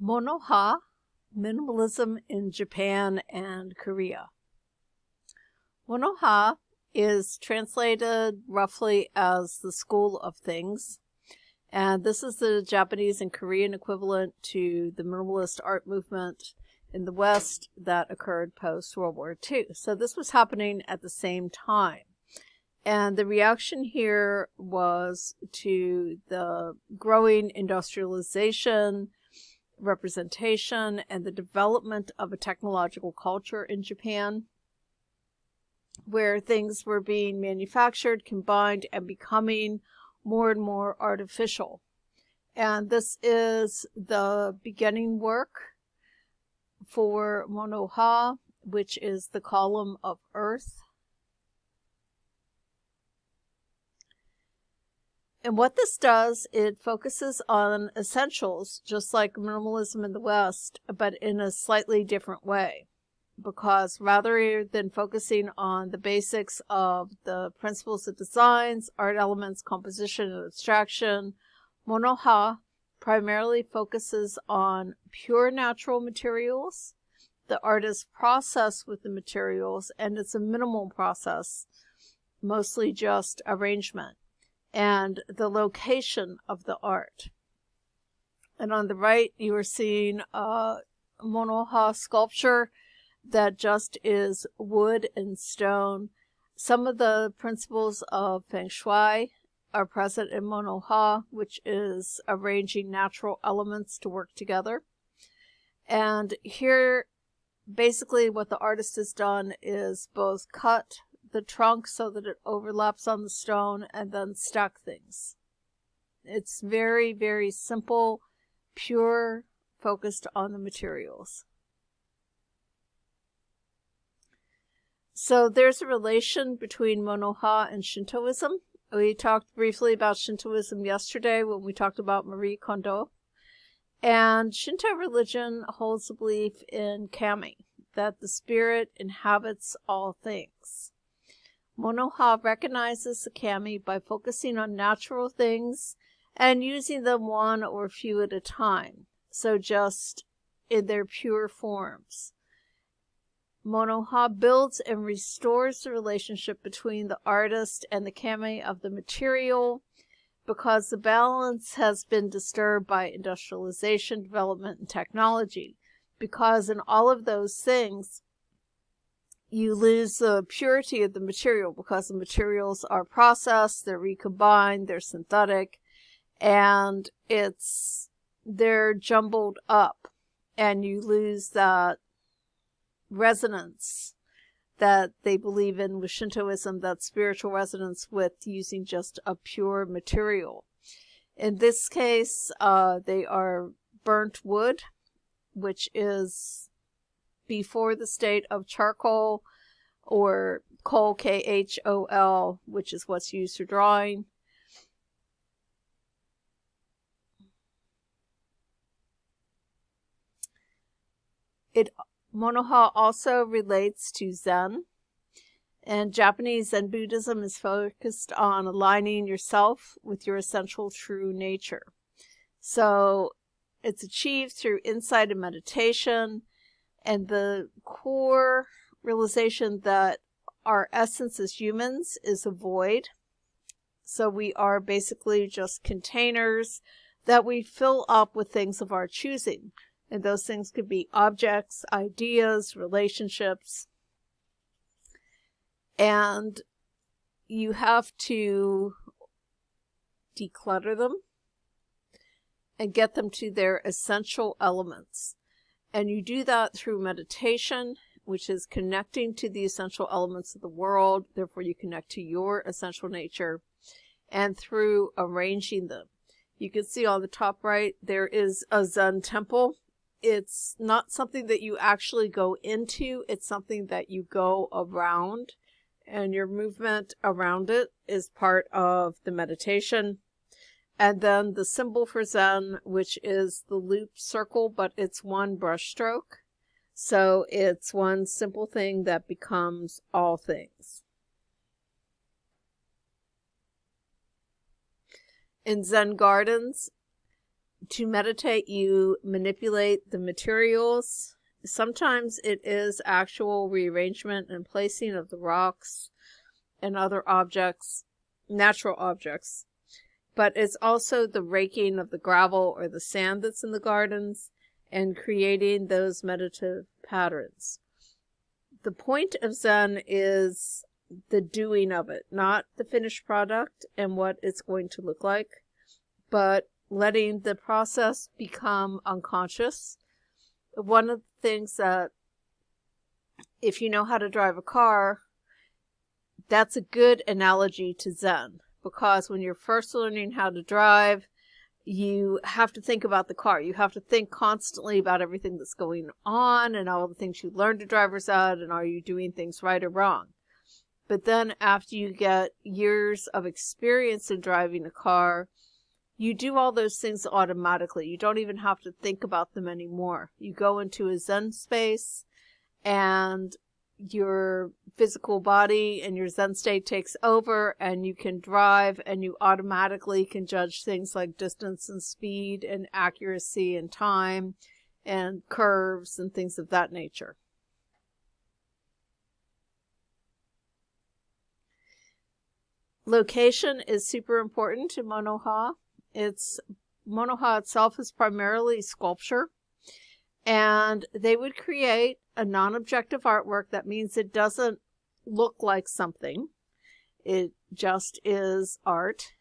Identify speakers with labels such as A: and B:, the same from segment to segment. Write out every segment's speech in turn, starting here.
A: Mono-ha, Minimalism in Japan and Korea. Mono-ha is translated roughly as the school of things. And this is the Japanese and Korean equivalent to the minimalist art movement in the West that occurred post World War II. So this was happening at the same time. And the reaction here was to the growing industrialization, representation, and the development of a technological culture in Japan, where things were being manufactured, combined, and becoming more and more artificial. And this is the beginning work for Mono-ha, which is the column of earth. And what this does, it focuses on essentials, just like minimalism in the West, but in a slightly different way. Because rather than focusing on the basics of the principles of designs, art elements, composition, and abstraction, Mono-ha primarily focuses on pure natural materials, the artist's process with the materials, and it's a minimal process, mostly just arrangement, and the location of the art. And on the right, you are seeing a Mono-ha sculpture that just is wood and stone. Some of the principles of Feng Shui are present in Mono-ha, which is arranging natural elements to work together. And here, basically what the artist has done is both cut the trunk so that it overlaps on the stone and then stack things. It's very, very simple, pure, focused on the materials. So there's a relation between Mono-ha and Shintoism. We talked briefly about Shintoism yesterday when we talked about Marie Kondo. And Shinto religion holds a belief in kami, that the spirit inhabits all things. Mono-ha recognizes the kami by focusing on natural things and using them one or few at a time, so just in their pure forms. Mono-ha builds and restores the relationship between the artist and the kami of the material because the balance has been disturbed by industrialization, development, and technology. Because in all of those things, you lose the purity of the material because the materials are processed, they're recombined, they're synthetic, and it's they're jumbled up and you lose that resonance that they believe in with Shintoism, that spiritual resonance with using just a pure material. In this case, uh, they are burnt wood, which is before the state of charcoal or coal, K-H-O-L, which is what's used for drawing. It Mono-ha also relates to Zen. And Japanese Zen Buddhism is focused on aligning yourself with your essential true nature. So it's achieved through insight and meditation and the core realization that our essence as humans is a void. So we are basically just containers that we fill up with things of our choosing. And those things could be objects, ideas, relationships. And you have to declutter them and get them to their essential elements. And you do that through meditation, which is connecting to the essential elements of the world. Therefore, you connect to your essential nature and through arranging them. You can see on the top right, there is a Zen temple it's not something that you actually go into, it's something that you go around, and your movement around it is part of the meditation. And then the symbol for Zen, which is the loop circle, but it's one brush stroke. So it's one simple thing that becomes all things. In Zen gardens, to meditate, you manipulate the materials. Sometimes it is actual rearrangement and placing of the rocks and other objects, natural objects. But it's also the raking of the gravel or the sand that's in the gardens and creating those meditative patterns. The point of Zen is the doing of it, not the finished product and what it's going to look like, but letting the process become unconscious. One of the things that, if you know how to drive a car, that's a good analogy to Zen because when you're first learning how to drive, you have to think about the car. You have to think constantly about everything that's going on and all the things you learned to driver's ed and are you doing things right or wrong. But then after you get years of experience in driving a car, you do all those things automatically. You don't even have to think about them anymore. You go into a Zen space and your physical body and your Zen state takes over and you can drive and you automatically can judge things like distance and speed and accuracy and time and curves and things of that nature. Location is super important to Mono-ha. It's Mono-ha itself is primarily sculpture and they would create a non-objective artwork. That means it doesn't look like something. It just is art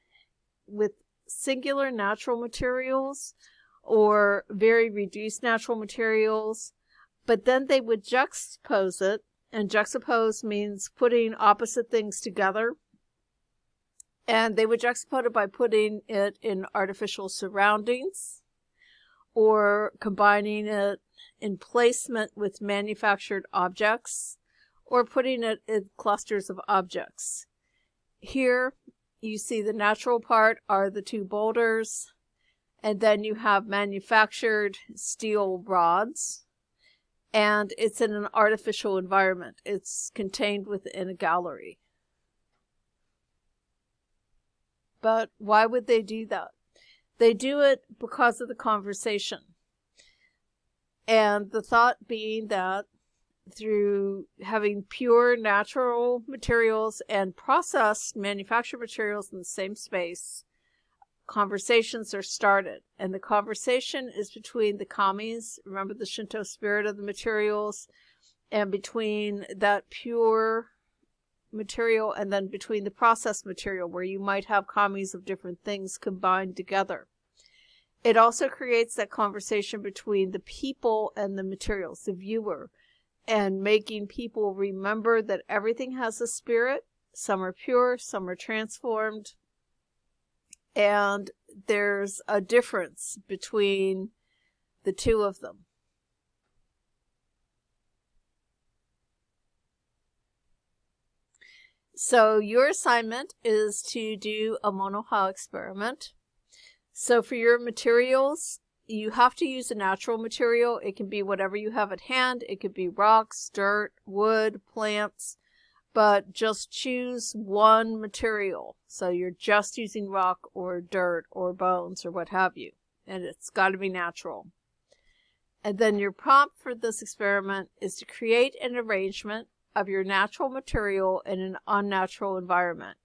A: with singular natural materials or very reduced natural materials. But then they would juxtapose it, and juxtapose means putting opposite things together. And they would juxtapose it by putting it in artificial surroundings or combining it in placement with manufactured objects or putting it in clusters of objects. Here you see the natural part are the two boulders and then you have manufactured steel rods and it's in an artificial environment. It's contained within a gallery. But why would they do that? They do it because of the conversation. And the thought being that through having pure natural materials and processed manufactured materials in the same space, conversations are started. And the conversation is between the kamis, remember the Shinto spirit of the materials, and between that pure material and then between the processed material where you might have kamis of different things combined together. It also creates that conversation between the people and the materials, the viewer, and making people remember that everything has a spirit. Some are pure, some are transformed. And there's a difference between the two of them. So your assignment is to do a mono-ha experiment. So for your materials, you have to use a natural material. It can be whatever you have at hand. It could be rocks, dirt, wood, plants, but just choose one material. So you're just using rock or dirt or bones or what have you. And it's got to be natural. And then your prompt for this experiment is to create an arrangement of your natural material in an unnatural environment.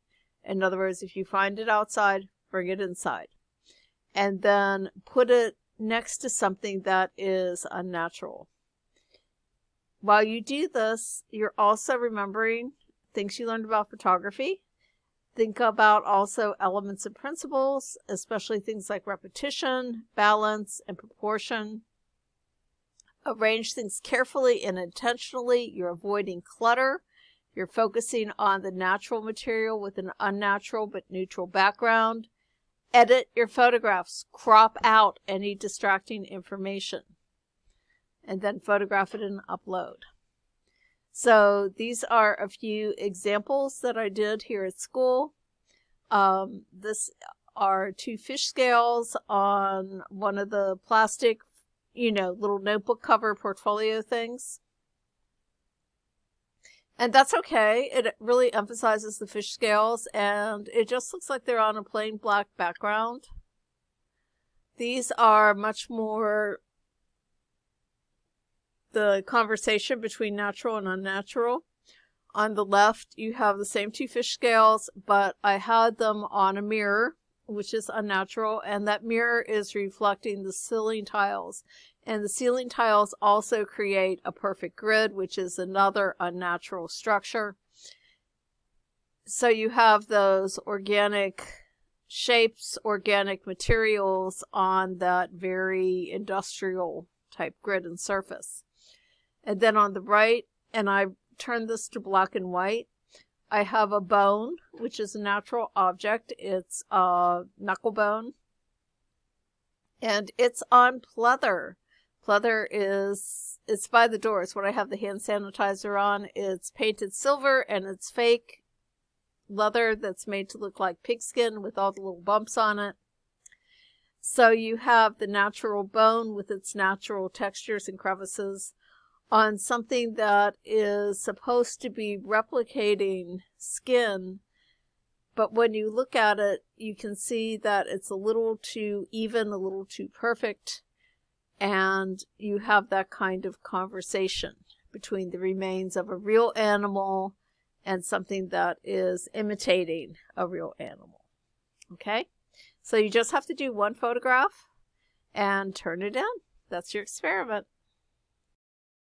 A: In other words, if you find it outside, bring it inside. And then put it next to something that is unnatural. While you do this, you're also remembering things you learned about photography. Think about also elements and principles, especially things like repetition, balance, and proportion. Arrange things carefully and intentionally. You're avoiding clutter. You're focusing on the natural material with an unnatural but neutral background. Edit your photographs. Crop out any distracting information. And then photograph it and upload. So these are a few examples that I did here at school. Um, this are two fish scales on one of the plastic you know, little notebook cover portfolio things. And that's okay. It really emphasizes the fish scales and it just looks like they're on a plain black background. These are much more the conversation between natural and unnatural. On the left, you have the same two fish scales, but I had them on a mirror, which is unnatural, and that mirror is reflecting the ceiling tiles. And the ceiling tiles also create a perfect grid, which is another unnatural structure. So you have those organic shapes, organic materials on that very industrial type grid and surface. And then on the right, and I've turned this to black and white, I have a bone, which is a natural object. It's a knuckle bone. And it's on pleather. Pleather is, it's by the door. It's what I have the hand sanitizer on. It's painted silver and it's fake leather that's made to look like pigskin with all the little bumps on it. So you have the natural bone with its natural textures and crevices on something that is supposed to be replicating skin. But when you look at it, you can see that it's a little too even, a little too perfect. And you have that kind of conversation between the remains of a real animal and something that is imitating a real animal. Okay? So you just have to do one photograph and turn it in. That's your experiment.